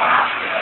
Stop!